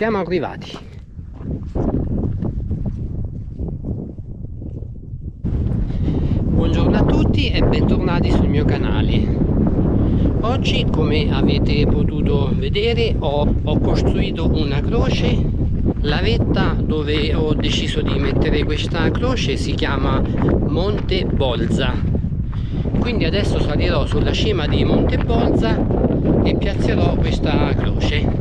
siamo arrivati. Buongiorno a tutti e bentornati sul mio canale. Oggi come avete potuto vedere ho, ho costruito una croce la vetta dove ho deciso di mettere questa croce si chiama Monte Bolza. Quindi adesso salirò sulla cima di Monte Bolza e piazzerò questa croce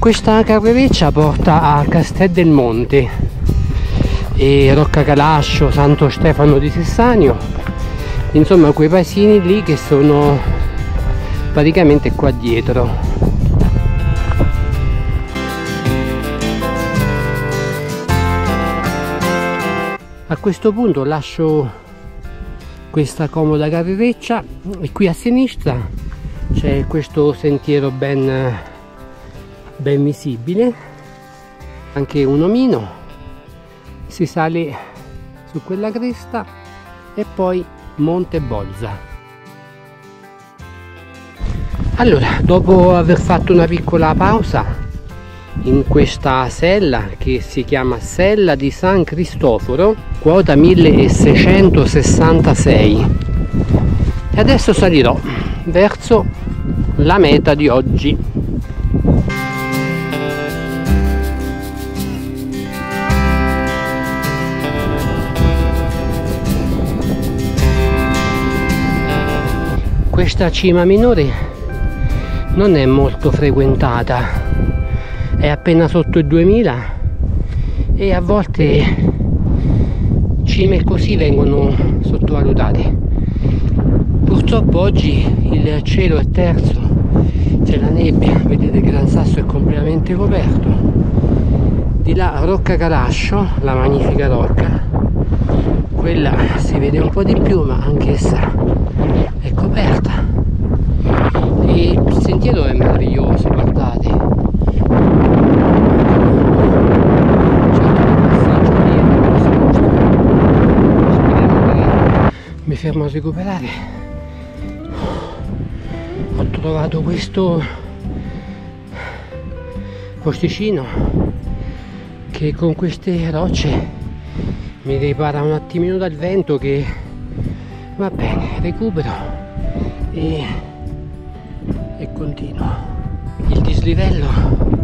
questa carrereccia porta a Castel del Monte e Rocca Calascio, Santo Stefano di Sessanio insomma quei paesini lì che sono praticamente qua dietro. A questo punto lascio questa comoda carrereccia e qui a sinistra c'è questo sentiero ben ben visibile. Anche un omino si sale su quella cresta e poi Monte Bolza. Allora dopo aver fatto una piccola pausa in questa sella che si chiama Sella di San Cristoforo quota 1666 e adesso salirò verso la meta di oggi questa cima minore non è molto frequentata. È appena sotto i 2000 e a volte cime così vengono sottovalutate. Purtroppo oggi il cielo è terzo c'è la nebbia vedete il Gran Sasso è completamente coperto. Di là Rocca Calascio la magnifica rocca. Quella si vede un po' di più ma anch'essa coperta e il sentiero è meraviglioso guardate. Mi fermo a recuperare. Ho trovato questo posticino che con queste rocce mi ripara un attimino dal vento che va bene recupero e, e continuo il dislivello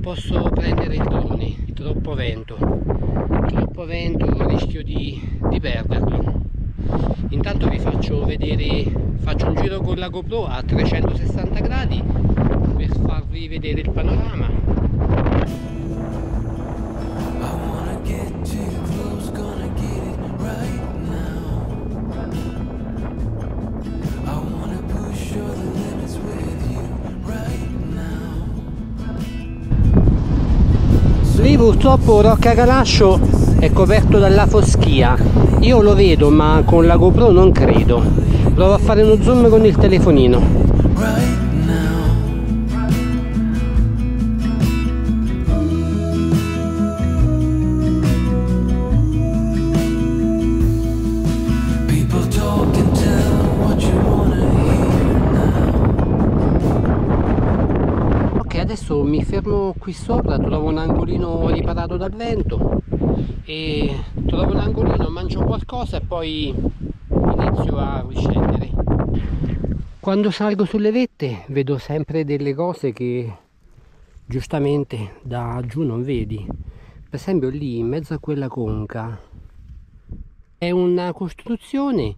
posso prendere il drone troppo vento. Troppo vento rischio di, di perderlo. Intanto vi faccio vedere faccio un giro con la GoPro a 360 gradi per farvi vedere il panorama purtroppo Rocca Calascio è coperto dalla foschia. Io lo vedo ma con la GoPro non credo. Provo a fare uno zoom con il telefonino fermo qui sopra trovo un angolino riparato dal vento e trovo un angolino mangio qualcosa e poi inizio a riscendere. Quando salgo sulle vette vedo sempre delle cose che giustamente da giù non vedi. Per esempio lì in mezzo a quella conca è una costruzione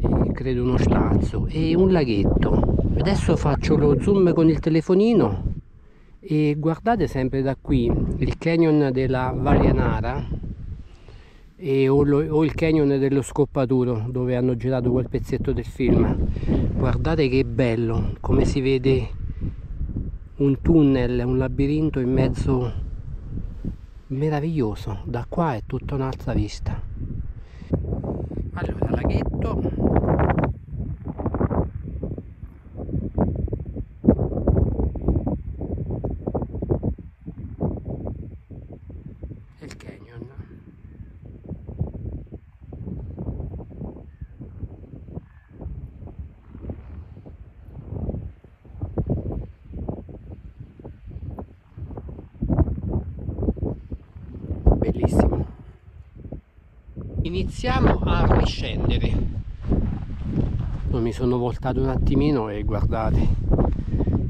eh, credo uno stazzo e un laghetto. Adesso faccio lo zoom con il telefonino e guardate sempre da qui il canyon della Varianara e o, lo, o, il canyon dello Scoppaturo dove hanno girato quel pezzetto del film. Guardate che bello come si vede un tunnel un labirinto in mezzo meraviglioso. Da qua è tutta un'altra vista. Allora laghetto iniziamo a riscendere. Mi sono voltato un attimino e guardate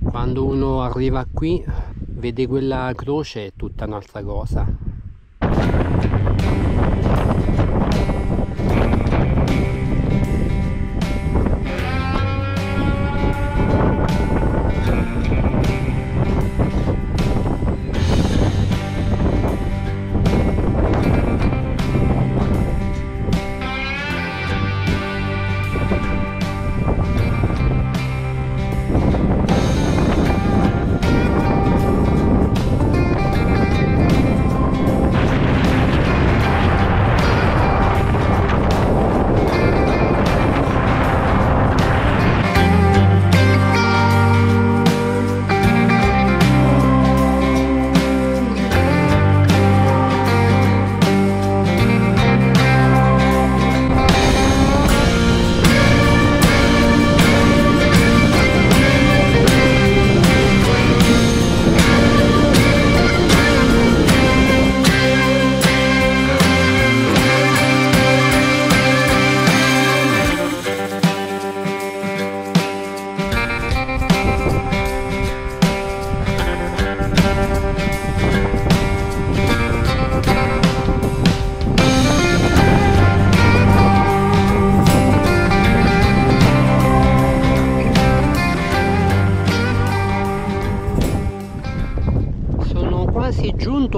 quando uno arriva qui vede quella croce è tutta un'altra cosa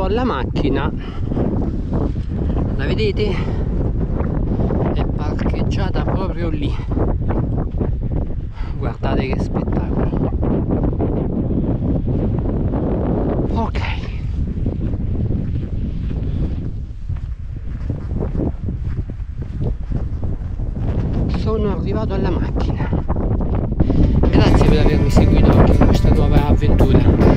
alla macchina. La vedete? È parcheggiata proprio lì. Guardate che spettacolo. Ok. Sono arrivato alla macchina. Grazie per avermi seguito anche in questa nuova avventura